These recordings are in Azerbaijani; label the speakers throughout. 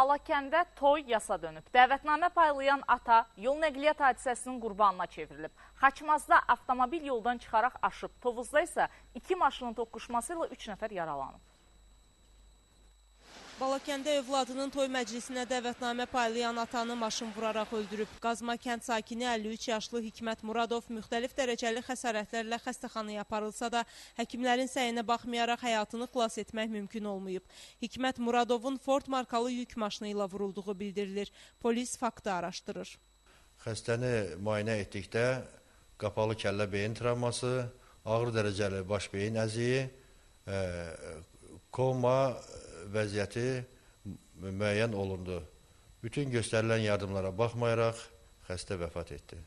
Speaker 1: Balakəndə toy yasa dönüb. Dəvətnamə paylayan ata yol nəqliyyat hadisəsinin qurbanına çevrilib. Xaçmazda avtomobil yoldan çıxaraq aşıb. Tovuzda isə iki maşının toqquşması ilə üç nəfər yaralanıb.
Speaker 2: Balakəndə övladının toy məclisinə dəvətnamə paylayan atanı maşın vuraraq öldürüb. Qazma kənd sakini 53 yaşlı Hikmət Muradov müxtəlif dərəcəli xəsarətlərlə xəstəxanaya aparılsa da, həkimlərin səyinə baxmayaraq həyatını xilas etmək mümkün olmayıb. Hikmət Muradovun Ford markalı yük maşını ilə vurulduğu bildirilir. Polis faktı araşdırır.
Speaker 3: Xəstəni müayinə etdikdə qapalı kəllə beyin travması, ağır dərəcəli baş beyin əziyi, e, koma vəziyyəti müəyyən olundu. Bütün göstərilən yardımlara baxmayaraq xəstə vəfat etdi.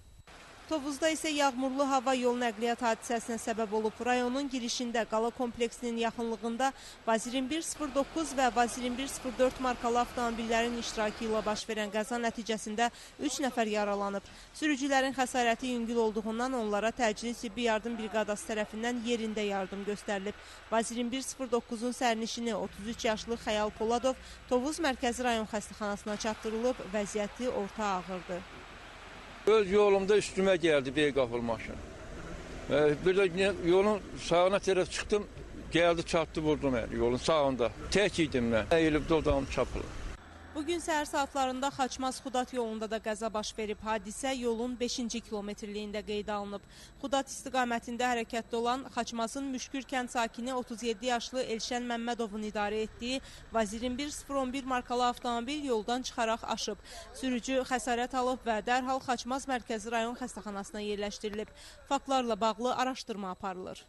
Speaker 2: Tovuzda isə yağmurlu hava yol nəqliyyat hadisəsinə səbəb olub. Rayonun girişində qala kompleksinin yaxınlığında Vaz 2109 və Vaz 2104 markalı avtomobillərin iştirakı ilə baş verən qəza nəticəsində 3 nəfər yaralanıb. Sürücülərin xəsarəti yüngül olduğundan onlara təcili tibbi yardım briqadası tərəfindən yerində yardım göstərilib. Vaz 2109-un sərnişini 33 yaşlı Xəyal Poladov Tovuz Mərkəzi rayon xəstəxanasına çatdırılıb, vəziyyəti orta ağırdır.
Speaker 4: Öz yolumda üstüme geldi Beygafıl maşını. Ee, bir de yolun sağına taraf çıktım. Geldi çarptı vurdu beni yolun sağında. Tek idim ben. Eğilip dodağım çapılı.
Speaker 2: Bugün səhər saatlarında Xaçmaz-Xudat yolunda da qəza baş verib. Hadisə yolun 5-ci kilometrliyində qeydə alınıb. Xudat istiqamətində hərəkətdə olan Xaçmazın Müşkür kənd sakini 37 yaşlı Elşən Məmmədovun idarə etdiyi Vaz 21011 markalı avtomobil yoldan çıxaraq aşıb. Sürücü xəsarət alıb və dərhal Xaçmaz Mərkəzi rayon xəstəxanasına yerləşdirilib. Faktlarla bağlı araşdırma aparılır.